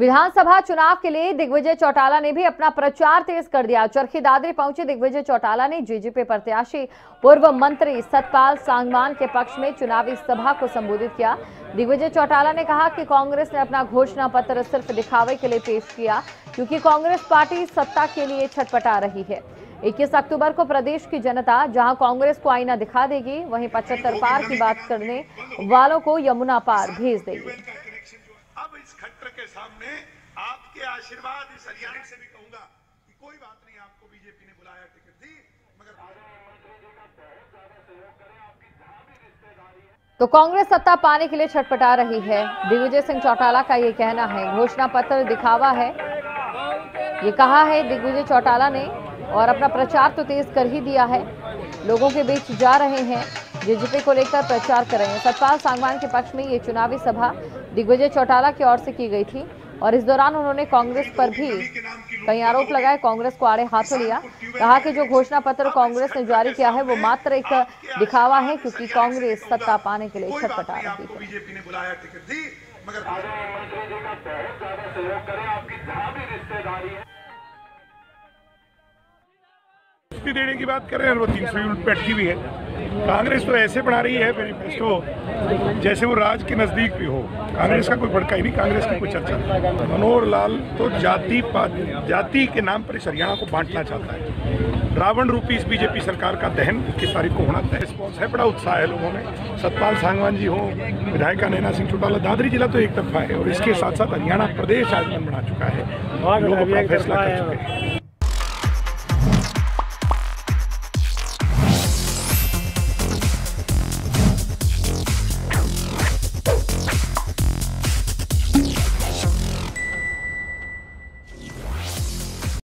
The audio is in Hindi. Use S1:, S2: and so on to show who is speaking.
S1: विधानसभा चुनाव के लिए दिग्विजय चौटाला ने भी अपना प्रचार तेज कर दिया। चरखी दादरी पहुँचे दिग्विजय चौटाला ने जीजीपी प्रत्याशी, पूर्व मंत्री सतपाल सांगवान के पक्ष में चुनावी सभा को संबोधित किया। दिग्विजय चौटाला ने कहा कि कांग्रेस ने अपना घोषणा पत्र सिर्फ़ दिखावे के लिए पेश किया, क्योंकि कांग्रेस पार्टी सत्ता के लिए छटपटा रही है। 21 अक्टूबर को प्रदेश की जनता, जहाँ कांग्रेस को आईना दिखा देगी, वहीं पचहत्तर पार की बात करने वालों को यमुना पार भेज देगी।
S2: आशीर्वाद इस हरियाणा से भी कहूँगा कि कोई बात नहीं, आपको बीजेपी ने बुलाया, टिकट दी, मगर
S1: तो कांग्रेस सत्ता पाने के लिए छटपटा रही है। दिग्विजय सिंह चौटाला का ये कहना है, घोषणा पत्र दिखावा है। ये कहा है, दिग्विजय चौटाला ने और अपना प्रचार तो तेज कर ही दिया है। लोगों के बीच जा रहे हैं, जेजेपी को लेकर प्रचार कर रहे हैं। सतपाल सांगवान के पक्ष में ये चुनावी सभा दिग्विजय चौटाला की ओर से की गई थी। और इस दौरान उन्होंने कांग्रेस पर भी कई आरोप लगाए। कांग्रेस को आड़े हाथों लिया। कहा कि जो घोषणा पत्र कांग्रेस ने जारी किया है वो मात्र एक दिखावा है क्योंकि कांग्रेस सत्ता पाने के लिए छटपटा रही
S2: आपको
S1: है।
S2: बीजेपी ने बुलाया टिकट दी मगर मुक्ति देने की बात कर रहे हैं और वो तीन सौ यूनिट अटकी भी है। कांग्रेस तो ऐसे बना रही है मैनिफेस्टो जैसे वो राज के नज़दीक भी हो। कांग्रेस का कोई भड़का ही नहीं, कांग्रेस की कोई चर्चा नहीं। मनोहर लाल तो जाति जाति के नाम पर इस हरियाणा को बांटना चाहता है। रावण रूपी इस बीजेपी सरकार का दहन, इक्कीस तारीख को होना तय। रिस्पॉन्स है, बड़ा उत्साह है लोगों में। सतपाल सांगवान जी हो, विधायिका नैना सिंह चौटाला, दादरी जिला तो एक तरफा है, और इसके साथ साथ हरियाणा प्रदेश आज बना चुका है। लोग अपना फैसला कर चुके हैं।